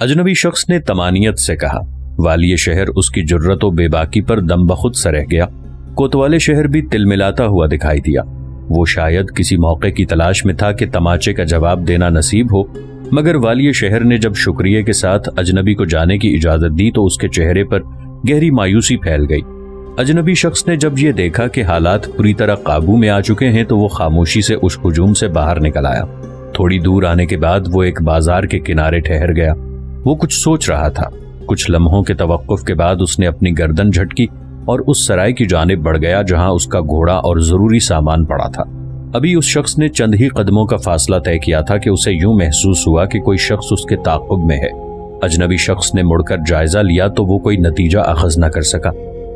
अजनबी शख्स ने तमानियत से कहा वाली शहर उसकी जुर्रत बेबाकी पर दम बखुद स रह गया। कोतवाले शहर भी तिलमिलाता हुआ दिखाई दिया। वो शायद किसी मौके की तलाश में था कि तमाचे का जवाब देना नसीब हो, मगर वाली शहर ने जब शुक्रिया के साथ अजनबी को जाने की इजाज़त दी तो उसके चेहरे पर गहरी मायूसी फैल गई। अजनबी शख्स ने जब ये देखा कि हालात पूरी तरह काबू में आ चुके हैं तो वो खामोशी से उस हजूम से बाहर निकल आया। थोड़ी दूर आने के बाद वो एक बाज़ार के किनारे ठहर गया। वो कुछ सोच रहा था। कुछ लम्हों के तवक्फ के बाद उसने अपनी गर्दन झटकी और उस सराय की जानब बढ़ गया जहाँ उसका घोड़ा और ज़रूरी सामान पड़ा था। अभी उस शख्स ने चंद ही कदमों का फासला तय किया था कि उसे यूँ महसूस हुआ कि कोई शख्स उसके ताकुब में है। अजनबी शख्स ने मुड़कर जायजा लिया तो वो कोई नतीजा अखज न कर सका।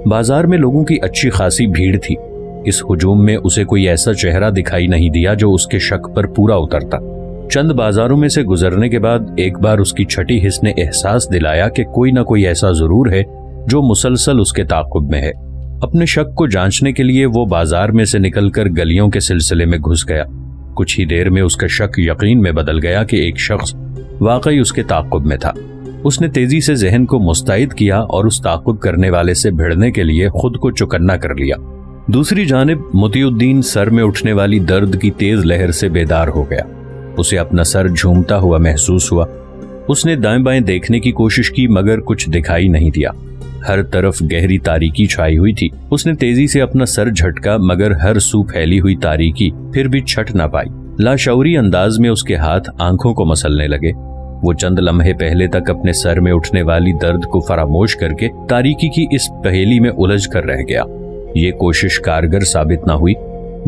बाज़ार में लोगों की अच्छी खासी भीड़ थी। इस हुजूम में उसे कोई ऐसा चेहरा दिखाई नहीं दिया जो उसके शक पर पूरा उतरता। चंद बाजारों में से गुजरने के बाद एक बार उसकी छठी हिस्स ने एहसास दिलाया कि कोई ना कोई ऐसा ज़रूर है जो मुसलसल उसके ताकुब में है। अपने शक को जांचने के लिए वो बाज़ार में से निकलकर गलियों के सिलसिले में घुस गया। कुछ ही देर में उसका शक यकीन में बदल गया कि एक शख्स वाकई उसके ताकुब में था। उसने तेज़ी से जहन को मुस्तैद किया और उस ताकुब करने वाले से भिड़ने के लिए खुद को चुकन्ना कर लिया। दूसरी जानब मोतियुद्दीन सर में उठने वाली दर्द की तेज लहर से बेदार हो गया। उसे अपना सर झूमता हुआ महसूस हुआ। उसने दाएँ बाएँ देखने की कोशिश की, मगर कुछ दिखाई नहीं दिया। हर तरफ़ गहरी तारीकी छाई हुई थी। उसने तेज़ी से अपना सर झटका, मगर हर सू फैली हुई तारीकी फिर भी छट ना पाई। लाशौरी अंदाज में उसके हाथ आँखों को मसलने लगे। वो चंद लम्हे पहले तक अपने सर में उठने वाली दर्द को फरामोश करके तारीकी की इस पहेली में उलझ कर रह गया। ये कोशिश कारगर साबित न हुई।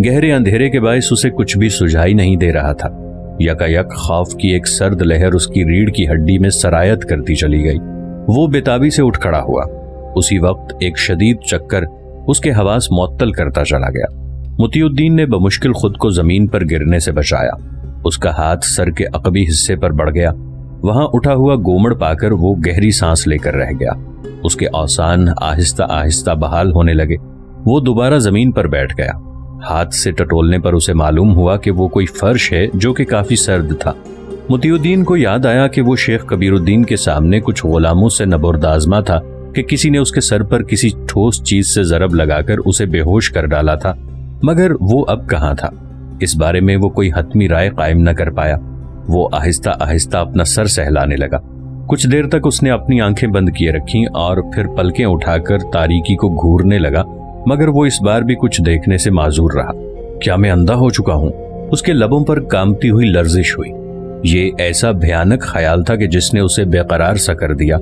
गहरे अंधेरे के बायस उसे कुछ भी सुझाई नहीं दे रहा था। यकायक खौफ की एक सर्द लहर उसकी रीढ़ की हड्डी में सरायत करती चली गई। वो बेताबी से उठ खड़ा हुआ। उसी वक्त एक शदीद चक्कर उसके हवास मअतल करता चला गया। मुतियुद्दीन ने बमुश्किल खुद को ज़मीन पर गिरने से बचाया। उसका हाथ सर के अकबी हिस्से पर बढ़ गया। वहाँ उठा हुआ गोमड़ पाकर वो गहरी सांस लेकर रह गया। उसके औसान आहिस्ता आहिस्ता बहाल होने लगे। वो दोबारा ज़मीन पर बैठ गया। हाथ से टटोलने पर उसे मालूम हुआ कि वो कोई फर्श है जो कि काफ़ी सर्द था। मुतियुद्दीन को याद आया कि वो शेख कबीरुद्दीन के सामने कुछ गुलामों से नबुरदाजमा था कि किसी ने उसके सर पर किसी ठोस चीज़ से जरब लगाकर उसे बेहोश कर डाला था, मगर वो अब कहाँ था? इस बारे में वो कोई हतमी राय कायम न कर पाया। वो आहिस्ता आहिस्ता अपना सर सहलाने लगा। कुछ देर तक उसने अपनी आँखें बंद किए रखी और फिर पलकें उठाकर तारीकी को घूरने लगा मगर वो इस बार भी कुछ देखने से माजूर रहा। क्या मैं अंधा हो चुका हूँ? उसके लबों पर कामती हुई लर्जिश हुई। ये ऐसा भयानक ख्याल था कि जिसने उसे बेकरार सा कर दिया।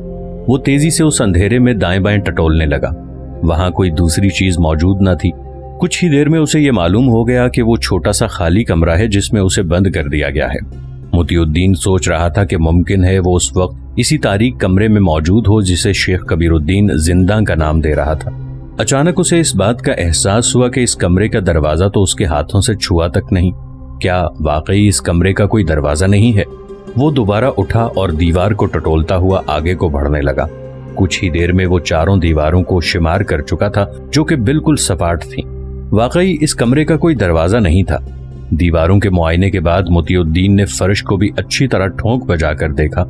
वो तेज़ी से उस अंधेरे में दाएँ बाएँ टटोलने लगा। वहाँ कोई दूसरी चीज़ मौजूद न थी। कुछ ही देर में उसे ये मालूम हो गया कि वो छोटा सा खाली कमरा है जिसमें उसे बंद कर दिया गया है। मोतियुद्दीन सोच रहा था कि मुमकिन है वो उस वक्त इसी तारीख कमरे में मौजूद हो जिसे शेख कबीरुद्दीन ज़िंदा का नाम दे रहा था। अचानक उसे इस बात का एहसास हुआ कि इस कमरे का दरवाज़ा तो उसके हाथों से छुआ तक नहीं। क्या वाकई इस कमरे का कोई दरवाज़ा नहीं है? वो दोबारा उठा और दीवार को टटोलता हुआ आगे को बढ़ने लगा। कुछ ही देर में वो चारों दीवारों को शिमार कर चुका था, जो कि बिल्कुल सपाट थी। वाकई इस कमरे का कोई दरवाज़ा नहीं था। दीवारों के मुआयने के बाद मोतियुद्दीन ने फर्श को भी अच्छी तरह ठोंक बजा कर देखा।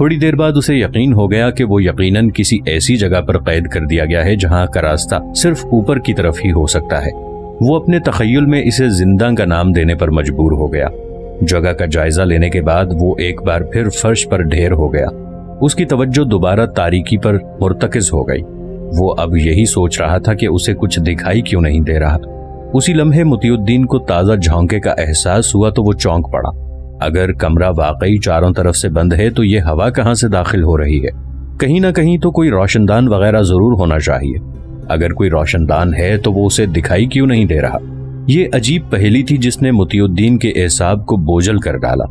थोड़ी देर बाद उसे यकीन हो गया कि वो यकीनन किसी ऐसी जगह पर कैद कर दिया गया है जहाँ का रास्ता सिर्फ़ ऊपर की तरफ़ ही हो सकता है। वो अपने तखयल में इसे ज़िंदा का नाम देने पर मजबूर हो गया। जगह का जायजा लेने के बाद वो एक बार फिर फर्श पर ढेर हो गया। उसकी तवज्जो दोबारा तारीकी पर मुरतकज हो गई। वो अब यही सोच रहा था कि उसे कुछ दिखाई क्यों नहीं दे रहा। उसी लम्हे मुतियुद्दीन को ताज़ा झोंके का एहसास हुआ तो वो चौंक पड़ा। अगर कमरा वाकई चारों तरफ़ से बंद है तो ये हवा कहाँ से दाखिल हो रही है? कहीं ना कहीं तो कोई रोशनदान वगैरह ज़रूर होना चाहिए। अगर कोई रोशनदान है तो वो उसे दिखाई क्यों नहीं दे रहा? ये अजीब पहेली थी जिसने मुतियुद्दीन के एहसाब को बोझल कर डाला।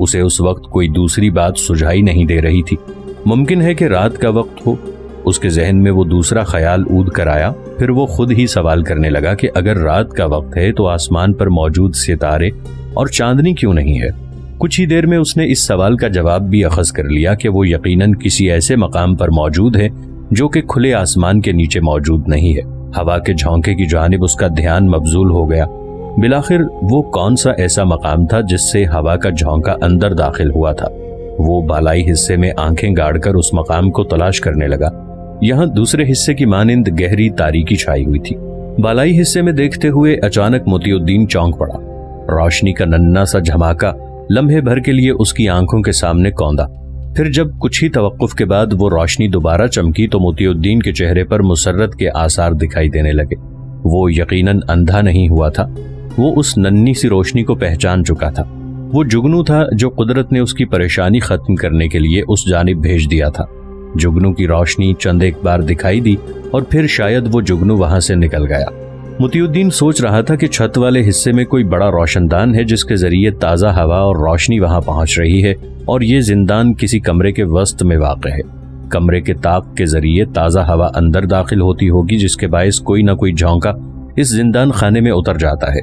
उसे उस वक्त कोई दूसरी बात सुझाई नहीं दे रही थी। मुमकिन है कि रात का वक्त हो। उसके जहन में वो दूसरा ख्याल ऊद कर आया। फिर वो खुद ही सवाल करने लगा कि अगर रात का वक्त है तो आसमान पर मौजूद सितारे और चांदनी क्यों नहीं है? कुछ ही देर में उसने इस सवाल का जवाब भी अखज कर लिया कि वो यकीनन किसी ऐसे मकाम पर मौजूद है, जो कि खुले आसमान के नीचे मौजूद नहीं है। हवा के झोंके की जानब उसका ध्यान मबजूल हो गया। बिलाखिर, वो कौन सा ऐसा मकाम था जिससे हवा का झोंका अंदर दाखिल हुआ था? वो बालाई हिस्से में आँखें गाड़कर उस मकाम को तलाश करने लगा। यहाँ दूसरे हिस्से की मानिंद गहरी तारीकी छाई हुई थी। बालाई हिस्से में देखते हुए अचानक मोतियुद्दीन चौंक पड़ा। रोशनी का नन्ना सा झमाका लम्हे भर के लिए उसकी आँखों के सामने कौंदा। फिर जब कुछ ही तवक्कुफ के बाद वो रोशनी दोबारा चमकी तो मोतियुद्दीन के चेहरे पर मुसरत के आसार दिखाई देने लगे। वो यकीनन अंधा नहीं हुआ था। वो उस नन्नी सी रोशनी को पहचान चुका था। वो जुगनू था जो कुदरत ने उसकी परेशानी खत्म करने के लिए उस जानब भेज दिया था। जुगनू की रोशनी चंद एक बार दिखाई दी, और फिर शायद वो जुगनू वहाँ से निकल गया। मुतियुद्दीन सोच रहा था कि छत वाले हिस्से में कोई बड़ा रोशनदान है जिसके ज़रिए ताज़ा हवा और रोशनी वहाँ पहुँच रही है और ये जिंदान किसी कमरे के वस्त में वाक़ है। कमरे के ताप के ज़रिए ताज़ा हवा अंदर दाखिल होती होगी, जिसके बायस कोई ना कोई झोंका इस जिंदान खाने में उतर जाता है।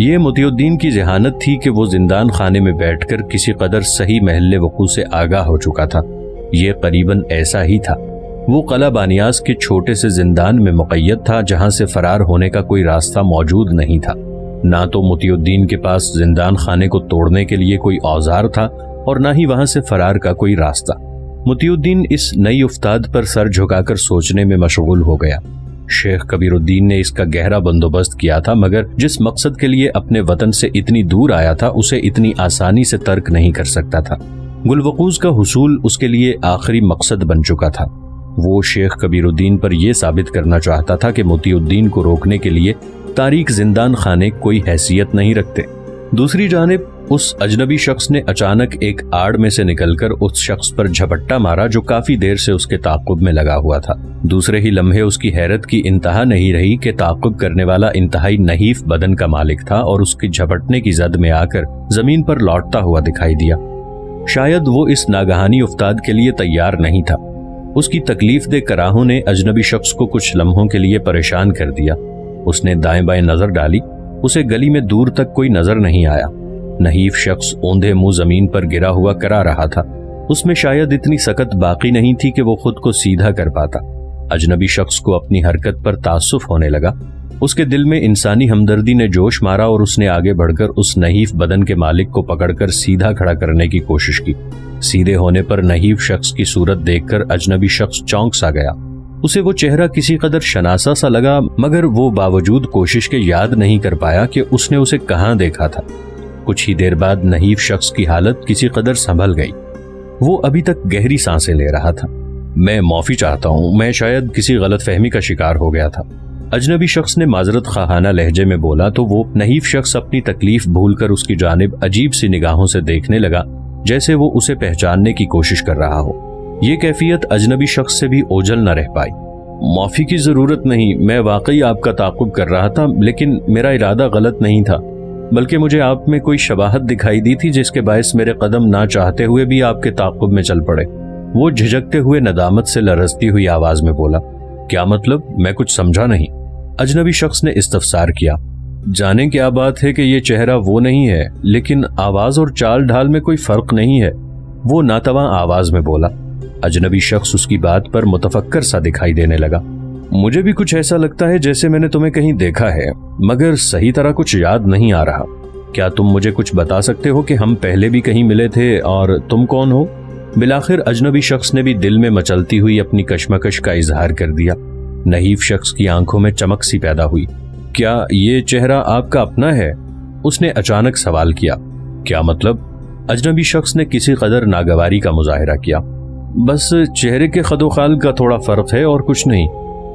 ये मुतियुद्दीन की जहानत थी कि वो जिंदान खाने में बैठकर किसी कदर सही महल वकू से आगाह हो चुका था। ये करीबन ऐसा ही था। वो कला बानियास के छोटे से जिंदान में मुकैद था, जहाँ से फरार होने का कोई रास्ता मौजूद नहीं था। ना तो मुतियुद्दीन के पास जिंदान खाने को तोड़ने के लिए कोई औज़ार था, और ना ही वहाँ से फरार का कोई रास्ता। मुतियुद्दीन इस नई उफ्ताद पर सर झुकाकर सोचने में मशगूल हो गया। शेख कबीरुद्दीन ने इसका गहरा बंदोबस्त किया था, मगर जिस मकसद के लिए अपने वतन से इतनी दूर आया था, उसे इतनी आसानी से तर्क नहीं कर सकता था। गुलवकूज का हुसूल उसके लिए आखिरी मकसद बन चुका था। वो शेख कबीरुद्दीन पर यह साबित करना चाहता था कि मोतीउद्दीन को रोकने के लिए तारीख जिंदान खाने कोई हैसियत नहीं रखते। दूसरी जानब, उस अजनबी शख्स ने अचानक एक आड़ में से निकलकर उस शख्स पर झपट्टा मारा जो काफ़ी देर से उसके ताकुब में लगा हुआ था। दूसरे ही लम्हे उसकी हैरत की इंतहा नहीं रही कि ताकुब करने वाला इंतहाई नहीफ बदन का मालिक था और उसकी झपटने की जद में आकर ज़मीन पर लौटता हुआ दिखाई दिया। शायद वो इस नागहानी उफ्ताद के लिए तैयार नहीं था। उसकी तकलीफ़ दे कराहों ने अजनबी शख्स को कुछ लम्हों के लिए परेशान कर दिया। उसने दाएँ बाएँ नज़र डाली। उसे गली में दूर तक कोई नज़र नहीं आया। नहीफ शख्स ओंधे मुँह ज़मीन पर गिरा हुआ करा रहा था। उसमें शायद इतनी सकत बाकी नहीं थी कि वो खुद को सीधा कर पाता। अजनबी शख्स को अपनी हरकत पर तासुफ होने लगा। उसके दिल में इंसानी हमदर्दी ने जोश मारा और उसने आगे बढ़कर उस नहीफ बदन के मालिक को पकड़कर सीधा खड़ा करने की कोशिश की। सीधे होने पर नहीफ शख्स की सूरत देखकर अजनबी शख्स चौंक सा गया। उसे वो चेहरा किसी कदर शनासा सा लगा, मगर वो बावजूद कोशिश के याद नहीं कर पाया कि उसने उसे कहाँ देखा था। कुछ ही देर बाद नहीफ शख्स की हालत किसी कदर संभल गई। वो अभी तक गहरी साँसें ले रहा था। मैं माफ़ी चाहता हूँ, मैं शायद किसी गलत फहमी का शिकार हो गया था। अजनबी शख्स ने माजरत खाना लहजे में बोला तो वो नहीफ शख्स अपनी तकलीफ़ भूलकर उसकी जानब अजीब सी निगाहों से देखने लगा, जैसे वो उसे पहचानने की कोशिश कर रहा हो। ये कैफियत अजनबी शख्स से भी ओझल न रह पाई। माफ़ी की ज़रूरत नहीं, मैं वाकई आपका ताकुब कर रहा था, लेकिन मेरा इरादा गलत नहीं था, बल्कि मुझे आप में कोई शबाहत दिखाई दी थी जिसके बायस मेरे कदम ना चाहते हुए भी आपके ताकुब में चल पड़े। वो झिझकते हुए नदामत से लरसती हुई आवाज़ में बोला, क्या मतलब? मैं कुछ समझा नहीं। अजनबी शख्स ने इस्तफसार किया। जाने क्या बात है कि ये चेहरा वो नहीं है, लेकिन आवाज़ और चाल ढाल में कोई फ़र्क नहीं है, वो नातवा आवाज़ में बोला। अजनबी शख्स उसकी बात पर मुतफक्कर सा दिखाई देने लगा। मुझे भी कुछ ऐसा लगता है जैसे मैंने तुम्हें कहीं देखा है, मगर सही तरह कुछ याद नहीं आ रहा। क्या तुम मुझे कुछ बता सकते हो कि हम पहले भी कहीं मिले थे और तुम कौन हो? बिलाखिर अजनबी शख्स ने भी दिल में मचलती हुई अपनी कश्मकश का इजहार कर दिया। नहीफ शख्स की आँखों में चमक सी पैदा हुई। क्या ये चेहरा आपका अपना है? उसने अचानक सवाल किया। क्या मतलब? अजनबी शख्स ने किसी कदर नागवारी का मुजाहरा किया। बस चेहरे के खदोखाल का थोड़ा फ़र्क है और कुछ नहीं।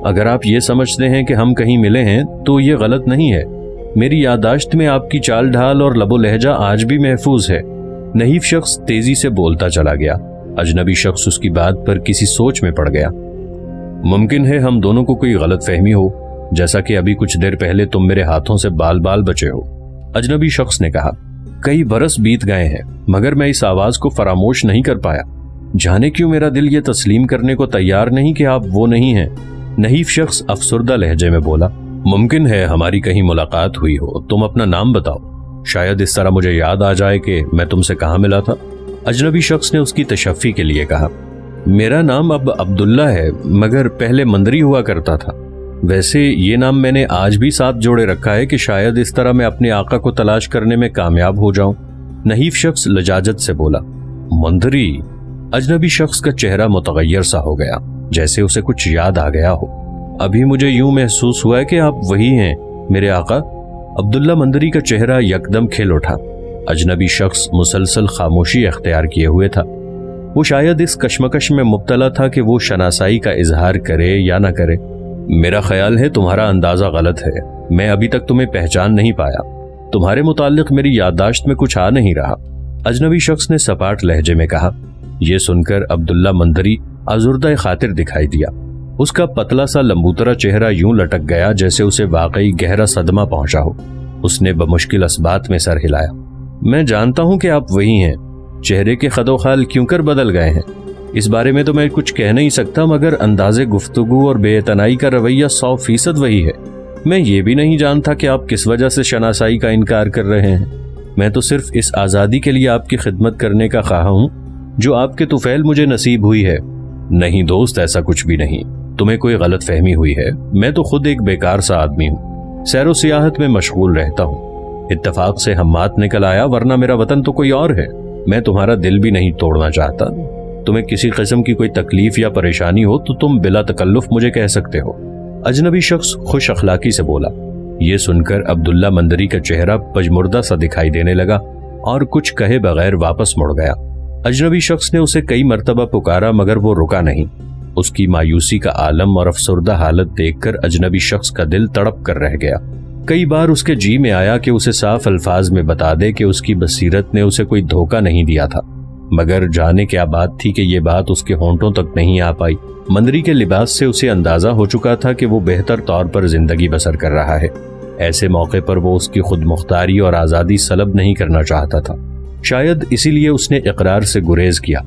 अगर आप ये समझते हैं कि हम कहीं मिले हैं तो ये गलत नहीं है। मेरी यादाश्त में आपकी चाल ढाल और लबो लहजा आज भी महफूज है। नहीफ शख्स तेज़ी से बोलता चला गया। अजनबी शख्स उसकी बात पर किसी सोच में पड़ गया। मुमकिन है हम दोनों को कोई गलत फहमी हो। जैसा कि अभी कुछ देर पहले तुम मेरे हाथों से बाल बाल बचे हो। अजनबी शख्स ने कहा, कई बरस बीत गए हैं, मगर मैं इस आवाज़ को फरामोश नहीं कर पाया। जाने क्यों मेरा दिल ये तस्लीम करने को तैयार नहीं कि आप वो नहीं हैं? नहीफ शख्स अफसरदा लहजे में बोला, मुमकिन है हमारी कहीं मुलाकात हुई हो, तुम अपना नाम बताओ। शायद इस तरह मुझे याद आ जाए कि मैं तुमसे कहा मिला था? अजनबी शख्स ने उसकी तशफ़ी के लिए कहा मेरा नाम अब अब्दुल्ला है, मगर पहले मंदरी हुआ करता था। वैसे ये नाम मैंने आज भी साथ जोड़े रखा है कि शायद इस तरह मैं अपने आका को तलाश करने में कामयाब हो जाऊँ, नहीफ शख्स लजाजत से बोला। मंदरी, अजनबी शख्स का चेहरा मुतगैर सा हो गया, जैसे उसे कुछ याद आ गया हो। अभी मुझे यूँ महसूस हुआ है कि आप वही हैं, मेरे आका। अब्दुल्ला मंदरी का चेहरा यकदम खिल उठा। अजनबी शख्स मुसलसल खामोशी अख्तियार किए हुए था। वो शायद इस कश्मकश में मुबतला था कि वो शनासाई का इजहार करे या ना करे। मेरा ख्याल है तुम्हारा अंदाज़ा गलत है। मैं अभी तक तुम्हें पहचान नहीं पाया। तुम्हारे मुतालिक मेरी याददाश्त में कुछ आ नहीं रहा। अजनबी शख्स ने सपाट लहजे में कहा यह सुनकर अब्दुल्ला मंदरी आजुर्दा खातिर दिखाई दिया। उसका पतला सा लंबूतरा चेहरा यूँ लटक गया जैसे उसे वाकई गहरा सदमा पहुँचा हो। उसने बमुश्किल असबात में सर हिलाया, मैं जानता हूँ कि आप वही हैं। चेहरे के खदोखाल क्यों कर बदल गए हैं? इस बारे में तो मैं कुछ कह नहीं सकता, मगर अंदाजे गुफ्तगु और बेतनाई का रवैया सौ फ़ीसद वही है। मैं ये भी नहीं जानता कि आप किस वजह से शनासाई का इनकार कर रहे हैं। मैं तो सिर्फ़ इस आज़ादी के लिए आपकी खिदमत करने का खा हूँ, जो आपके तुफैल मुझे नसीब हुई है। नहीं दोस्त, ऐसा कुछ भी नहीं। तुम्हें कोई गलत फहमी हुई है? मैं तो खुद एक बेकार सा आदमी हूँ। सैरो सियाहत में मशगूल रहता हूँ। इत्तेफाक से हम्मात निकल आया, वरना मेरा वतन तो कोई और है। मैं तुम्हारा दिल भी नहीं तोड़ना चाहता। तुम्हें किसी किस्म की कोई तकलीफ़ या परेशानी हो तो तुम बिला तकल्लुफ मुझे कह सकते हो। अजनबी शख्स खुश अखलाकी से बोला। ये सुनकर अब्दुल्ला मंदरी का चेहरा पजमुर्दा सा दिखाई देने लगा और कुछ कहे बगैर वापस मुड़ गया। अजनबी शख्स ने उसे कई मरतबा पुकारा, मगर वो रुका नहीं। उसकी मायूसी का आलम और अफसरदा हालत देखकर अजनबी शख्स का दिल तड़प कर रह गया। कई बार उसके जी में आया कि उसे साफ़ अल्फाज में बता दे कि उसकी बसीरत ने उसे कोई धोखा नहीं दिया था। मगर जाने क्या बात थी कि ये बात उसके होंठों तक नहीं आ पाई। मंदरी के लिबास से उसे अंदाज़ा हो चुका था कि वो बेहतर तौर पर ज़िंदगी बसर कर रहा है। ऐसे मौके पर वो उसकी खुद मुख्तारी और आज़ादी सलब नहीं करना चाहता था। शायद इसीलिए उसने इकरार से गुरेज किया।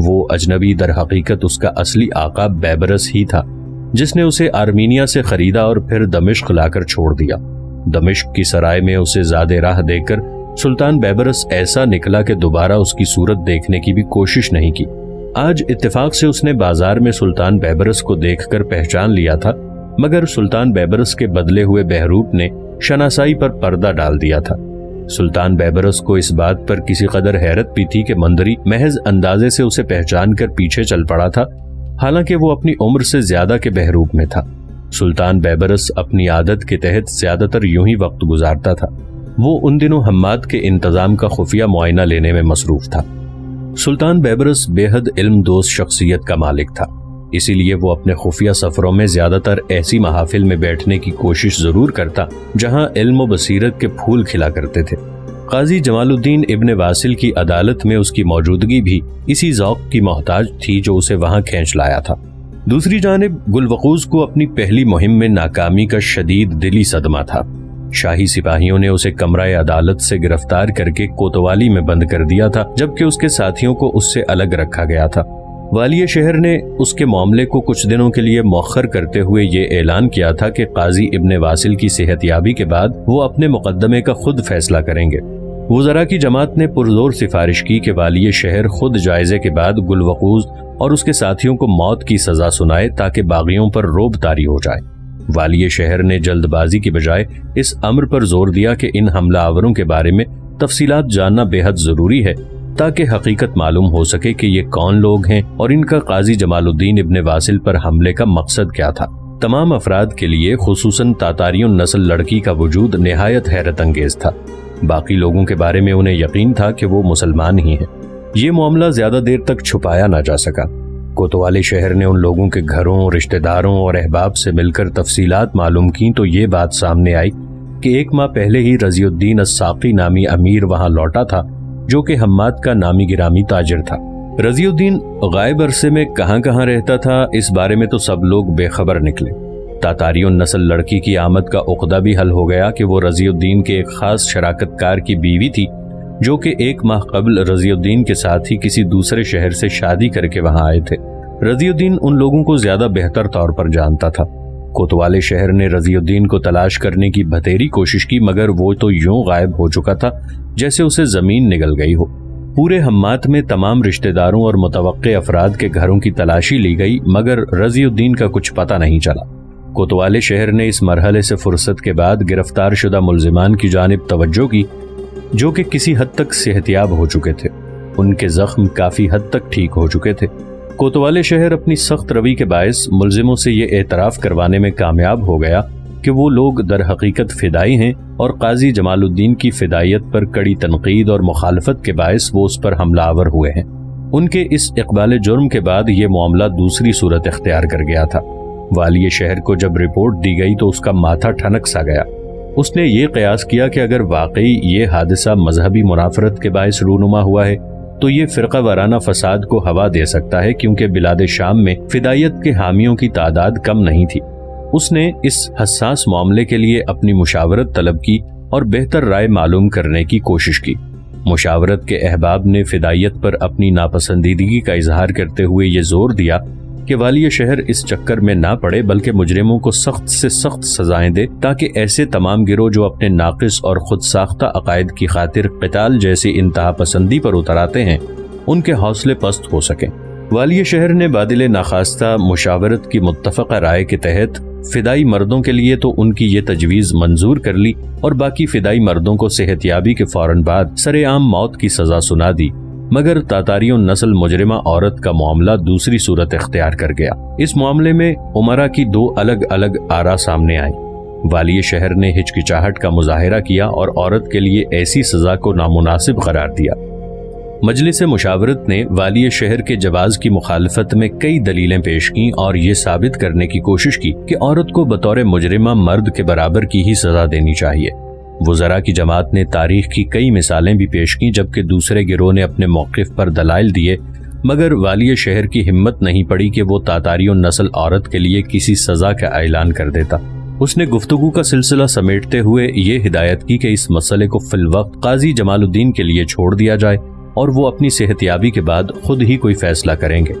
वो अजनबी दर हकीकत उसका असली आका बैबरस ही था, जिसने उसे आर्मीनिया से खरीदा और फिर दमिश्क लाकर छोड़ दिया। दमिश्क की सराय में उसे ज़्यादा राह देकर सुल्तान बैबरस ऐसा निकला कि दोबारा उसकी सूरत देखने की भी कोशिश नहीं की। आज इत्तेफाक से उसने बाज़ार में सुल्तान बैबरस को देखकर पहचान लिया था, मगर सुल्तान बैबरस के बदले हुए बहरूप ने शनासाई पर पर्दा डाल दिया था। सुल्तान बैबरस को इस बात पर किसी कदर हैरत भी थी कि मंदरी महज अंदाजे से उसे पहचान कर पीछे चल पड़ा था, हालाँकि वो अपनी उम्र से ज़्यादा के बहरूप में था। सुल्तान बैबरस अपनी आदत के तहत ज़्यादातर यूँ ही वक्त गुजारता था। वो उन दिनों हम्माद के इंतज़ाम का खुफिया मुआयना लेने में मसरूफ था। सुल्तान बैबरस बेहद इल्म दोस्त शख्सियत का मालिक था। इसीलिए वो अपने खुफिया सफरों में ज़्यादातर ऐसी महाफिल में बैठने की कोशिश ज़रूर करता, जहाँ इल्म बसीरत के फूल खिला करते थे। काजी जमालुद्दीन इब्ने वासिल की अदालत में उसकी मौजूदगी भी इसी जौक की मोहताज थी जो उसे वहाँ खींच लाया था। दूसरी जानब गुलवकूज को अपनी पहली मुहिम में नाकामी का शदीद दिली सदमा था। शाही सिपाहियों ने उसे कमरा अदालत से गिरफ़्तार करके कोतवाली में बंद कर दिया था, जबकि उसके साथियों को उससे अलग रखा गया था। वालिय शहर ने उसके मामले को कुछ दिनों के लिए मौखर करते हुए ये ऐलान किया था कि काजी इब्ने वासिल की सेहतयाबी के बाद वो अपने मुकदमे का खुद फैसला करेंगे। वजरा की जमात ने पुरजोर सिफारिश की कि वालिय शहर खुद जायजे के बाद गुलवकूज और उसके साथियों को मौत की सजा सुनाए ताकि बागियों पर रोब तारी हो जाए। वालिय शहर ने जल्दबाजी की बजाय इस अम्र पर ज़ोर दिया कि इन हमलावरों के बारे में तफसीलात जानना बेहद ज़रूरी है ताकि हकीकत मालूम हो सके कि ये कौन लोग हैं और इनका काजी जमालुद्दीन इब्ने वासिल पर हमले का मकसद क्या था। तमाम अफराद के लिए, खसूसन तातारियों नस्ल लड़की का वजूद नहायत हैरत अंगेज था। बाकी लोगों के बारे में उन्हें यकीन था कि वो मुसलमान ही हैं। ये मामला ज़्यादा देर तक छुपाया ना जा सका। कोतवाली शहर ने उन लोगों के घरों, रिश्तेदारों और अहबाब से मिलकर तफसीलात मालूम की तो ये बात सामने आई कि एक माह पहले ही रजीउद्दीन असाकी नामी अमीर वहाँ लौटा था, जो कि हम्माद का नामी गिरामी ताजिर था। रजीउद्दीन गायब अरसे में कहाँ कहाँ रहता था, इस बारे में तो सब लोग बेखबर निकले। तातारियों नस्ल लड़की की आमद का उकदा भी हल हो गया कि वो रजीउद्दीन के एक खास शराकतकार की बीवी थी, जो कि एक माह कबल रजीउद्दीन के साथ ही किसी दूसरे शहर से शादी करके वहाँ आए थे। रजीउद्दीन उन लोगों को ज़्यादा बेहतर तौर पर जानता था। कोतवाले शहर ने रजीउद्दीन को तलाश करने की बतेरी कोशिश की, मगर वो तो यूँ गायब हो चुका था जैसे उसे ज़मीन निगल गई हो। पूरे हम्मात में तमाम रिश्तेदारों और मुतव अफराद के घरों की तलाशी ली गई, मगर रजीउद्दीन का कुछ पता नहीं चला। कोतवाले शहर ने इस मरहले से फुर्सत के बाद गिरफ़्तार शुदा मुलजिमान की जानब तवज्जो की, जो कि किसी हद तक सेहतियाब हो चुके थे। उनके जख्म काफ़ी हद तक ठीक हो चुके थे। कोतवाले शहर अपनी सख्त रवि के बायस मुलजिमों से ये एतराफ करवाने में कामयाब हो गया कि वो लोग दर हकीकत फिदाई हैं और काजी जमालुद्दीन की फिदायत पर कड़ी तनकीद और मुखालफत के बायस वो उस पर हमलावर हुए हैं। उनके इस इकबाल जुर्म के बाद ये मामला दूसरी सूरत इख्तियार कर गया था। वाली शहर को जब रिपोर्ट दी गई तो उसका माथा ठनक सा गया। उसने ये कयास किया कि अगर वाकई ये हादसा मजहबी मुनाफरत के बायस रूनुमा हुआ है तो ये फ़िरका वाराना फसाद को हवा दे सकता है क्योंकि बिलाद शाम में फिदायत के हामियों की तादाद कम नहीं थी। उसने इस हसास मामले के लिए अपनी मुशावरत तलब की और बेहतर राय मालूम करने की कोशिश की। मुशावरत के अहबाब ने फिदायत पर अपनी नापसंदीदगी का इजहार करते हुए ये ज़ोर दिया कि वाली शहर इस चक्कर में ना पड़े, बल्कि मुजरिमों को सख्त से सख्त सजाएँ दे, ताकि ऐसे तमाम गिरोह जो अपने नाकिस और खुद साख्ता अकायद की खातिर कताल जैसी इंतहा पसंदी पर उतर आते हैं, उनके हौसले पस्त हो सकें। वाली शहर ने बादल नाखास्ता मुशावरत की मुतफ़ राय के तहत फिदाई मर्दों के लिए तो उनकी ये तजवीज़ मंजूर कर ली और बाकी फिदाई मर्दों को सेहतियाबी के फ़ौरन बाद सरेआम मौत की सजा सुना दी। मगर तातारियों नस्ल मुजरिमा औरत का मामला दूसरी सूरत इख्तियार कर गया। इस मामले में उमरा की दो अलग अलग आरा सामने आई। वाली शहर ने हिचकिचाहट का मुजाहरा किया और औरत के लिए ऐसी सजा को नामुनासिब करार दिया। मजलिस मुशावरत ने वाली शहर के जवाज की मुखालफत में कई दलीलें पेश की और ये साबित करने की कोशिश की कि औरत को बतौर मुजरिमा मर्द के बराबर की ही सजा देनी चाहिए। वजरा की जमात ने तारीख की कई मिसालें भी पेश की, जबकि दूसरे गिरोह ने अपने मौकफ पर दलाइल दिए। मगर वाली शहर की हिम्मत नहीं पड़ी कि वो तातारियों नस्ल औरत के लिए किसी सजा का ऐलान कर देता। उसने गुफ्तगु का सिलसिला समेटते हुए ये हिदायत की कि इस मसले को फिल वक्त काजी जमालुद्दीन के लिए छोड़ दिया जाए और वो अपनी सेहतियाबी के बाद खुद ही कोई फैसला करेंगे।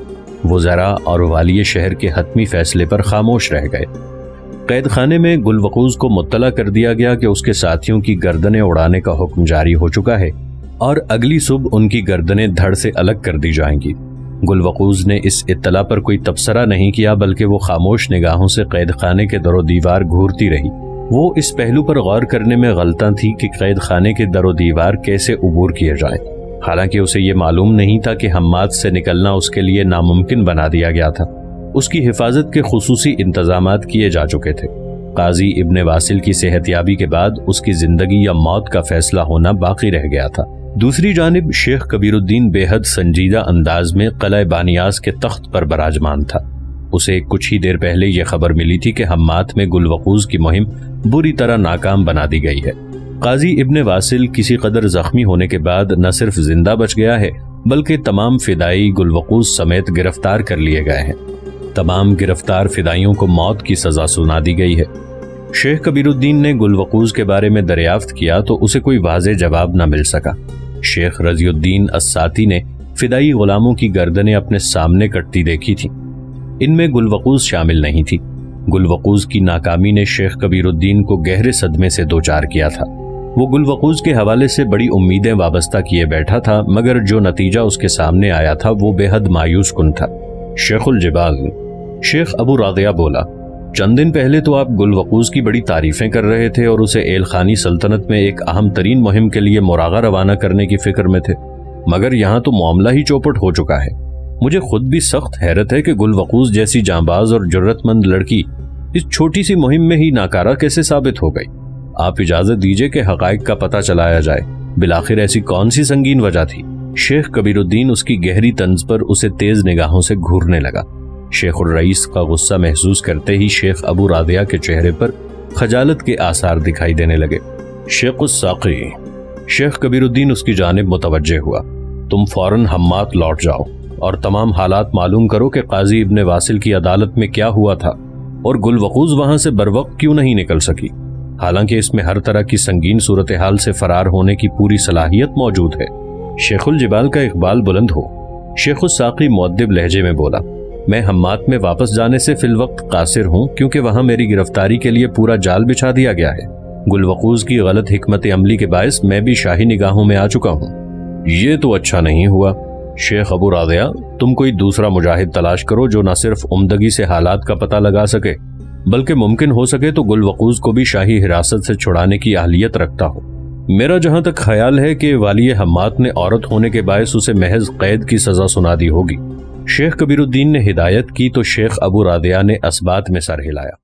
वो जरा और वाली शहर के हतमी फैसले पर खामोश रह गए। कैद खाने में गुलवकूज को मुतला कर दिया गया कि उसके साथियों की गर्दनें उड़ाने का हुक्म जारी हो चुका है और अगली सुबह उनकी गर्दनें धड़ से अलग कर दी जाएँगी। गुलवकूज ने इस इतला पर कोई तबसरा नहीं किया, बल्कि वो खामोश निगाहों से कैद खाने के दरो दीवार घूरती रही। वो इस पहलू पर गौर करने में गलता थी कि कैद खाने के दरो दीवार कैसे उबूर किए जाए। हालाँकि उसे ये मालूम नहीं था कि हम्माद से निकलना उसके लिए नामुमकिन बना दिया गया था। उसकी हिफाजत के खसूसी इंतज़ाम किए जा चुके थे। काजी इब्ने वासिल की सेहतियाबी के बाद उसकी ज़िंदगी या मौत का फैसला होना बाकी रह गया था। दूसरी जानब शेख कबीरुद्दीन बेहद संजीदा अंदाज में कला बानियाज के तख्त पर बराजमान था। उसे कुछ ही देर पहले यह खबर मिली थी कि हम्मात में गुलवकूज की मुहिम बुरी तरह नाकाम बना दी गई है। काजी इब्ने वासिल किसी कदर जख्मी होने के बाद न सिर्फ़ ज़िंदा बच गया है, बल्कि तमाम फिदाई गुलवकूज समेत गिरफ़्तार कर लिए गए हैं। तमाम गिरफ़्तार फिदाइयों को मौत की सजा सुना दी गई है। शेख कबीरुद्दीन ने गुलवकूज के बारे में दरियाफ्त किया तो उसे कोई वाज जवाब न मिल सका। शेख रजीउद्दीन अस्साती ने फिदाई गुलामों की गर्दनें अपने सामने कटती देखी थी। इनमें गुलवकूज शामिल नहीं थी। गुलवकूज की नाकामी ने शेख कबीरुद्दीन को गहरे सदमे से दो चार किया था। वो गुलवकूज के हवाले से बड़ी उम्मीदें वाबस्ता किए बैठा था, मगर जो नतीजा उसके सामने आया था, वो बेहद मायूस कुन था। शेखुल जबाल शेख अबू रादिया बोला, चंद दिन पहले तो आप गुलवकूज की बड़ी तारीफें कर रहे थे और उसे एल खानी सल्तनत में एक अहम तरीन मुहिम के लिए मुरागा रवाना करने की फ़िक्र में थे, मगर यहाँ तो मामला ही चौपट हो चुका है। मुझे खुद भी सख्त हैरत है कि गुलवकूज जैसी जांबाज और जरूरतमंद लड़की इस छोटी सी मुहिम में ही नाकारा कैसे साबित हो गई। आप इजाज़त दीजिए कि हकाइक का पता चलाया जाए। बिलाखिर ऐसी कौन सी संगीन वजह थी? शेख कबीरुद्दीन उसकी गहरी तंज पर उसे तेज निगाहों से घूरने लगा। शेख रईस का गुस्सा महसूस करते ही शेख अबू रादिया के चेहरे पर खजालत के आसार दिखाई देने लगे। शेख साकी, शेख कबीरुद्दीन उसकी जानब मुतवजह हुआ। तुम फ़ौरन हम्मात लौट जाओ और तमाम हालात मालूम करो कि काजी इब्ने वासिल की अदालत में क्या हुआ था और गुलवकूज वहाँ से बर वक्त क्यों नहीं निकल सकी। हालाँकि इसमें हर तरह की संगीन सूरत हाल से फरार होने की पूरी सलाहियत मौजूद है। शेखुल जबाल का इकबाल बुलंद हो। शेखुल साकी मुद्दब लहजे में बोला मैं हम्मात में वापस जाने से फिल वक्त कासिर हूँ, क्योंकि वहाँ मेरी गिरफ्तारी के लिए पूरा जाल बिछा दिया गया है। गुलवकूज की गलत हमत अमली के बायस मैं भी शाही निगाहों में आ चुका हूँ। ये तो अच्छा नहीं हुआ। शेख अबू रादया, तुम कोई दूसरा मुजाहिद तलाश करो जो न सिर्फ़ उमदगी से हालात का पता लगा सके, बल्कि मुमकिन हो सके तो गुलवकूज को भी शाही हिरासत से छुड़ाने की अहलियत रखता हो। मेरा जहाँ तक ख्याल है कि वाली हम्मात ने औरत होने के बायस उसे महज कैद की सजा सुना दी होगी। शेख कबीरुद्दीन ने हिदायत की तो शेख अबू रादिया ने असबात में सर हिलाया।